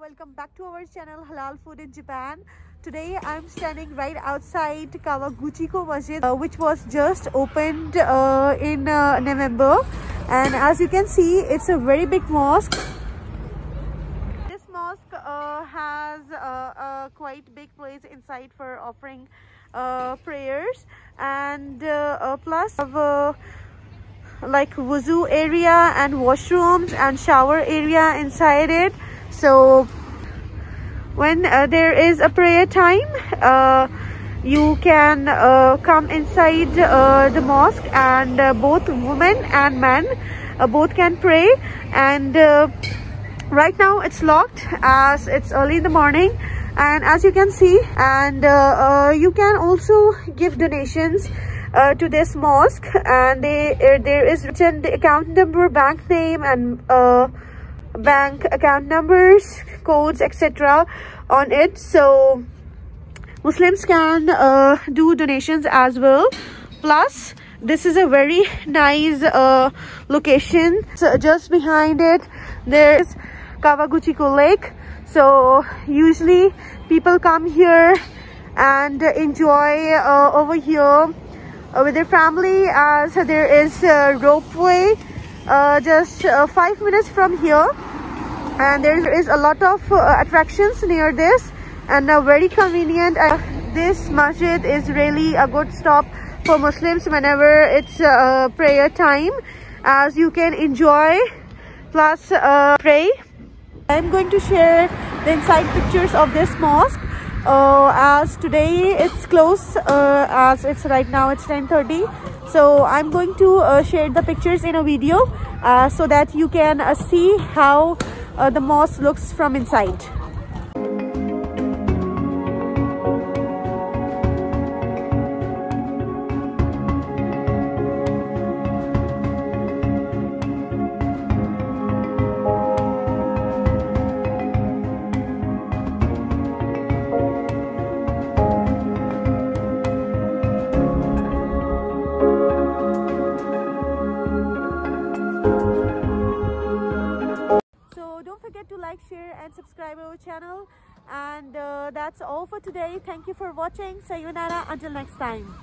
welcome back to our channel halal food in japan. Today i'm standing right outside kawaguchiko masjid uh, which was just opened uh, in uh, november. And as you can see it's a very big mosque. This mosque uh, has a quite big place inside for offering uh, prayers. And uh, plus like wuzu area and washrooms and shower area inside it so when uh, there is a prayer time uh, you can uh, come inside uh, the mosque and uh, both women and men uh, both can pray. And right now it's locked as it's early in the morning. And as you can see and you can also give donations uh, to this mosque. And they, uh, there is written the account number bank name and uh, bank account numbers codes etc on it. So muslims can uh, do donations as well. Plus this is a very nice uh, location. So just behind it there's kawaguchiko lake. So usually people come here and enjoy uh, over here uh, with their family as there is a ropeway uh, just uh, five minutes from here. And there is a lot of attractions near this. And very convenient. This masjid is really a good stop for Muslims whenever it's uh, prayer time. As you can enjoy. Plus uh, pray. I'm going to share the inside pictures of this mosque. Uh, as today it's close uh, as it's right now it's 10:30. So i'm going to uh, share the pictures in a video uh, so that you can uh, see how uh, the mosque looks from inside forget to like share and subscribe our channel. And uh, that's all for today. Thank you for watching. Sayonara. Until next time